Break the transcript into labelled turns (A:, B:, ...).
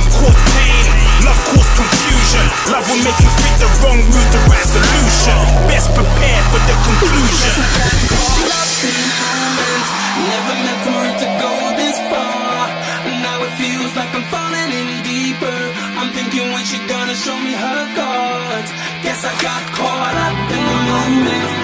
A: Love caused pain, love caused confusion. Love will make you fit the wrong mood the resolution. Best prepared for the conclusion.
B: Never meant for it to go this far. Now it feels like I'm falling in deeper. I'm thinking when she gonna show me her cards. Guess I got caught up in the moment.